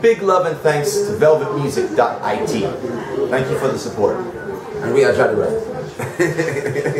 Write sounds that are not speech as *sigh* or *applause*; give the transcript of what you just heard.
big love and thanks to velvetmusic.it. Thank you for the support. And we are Jolly *laughs*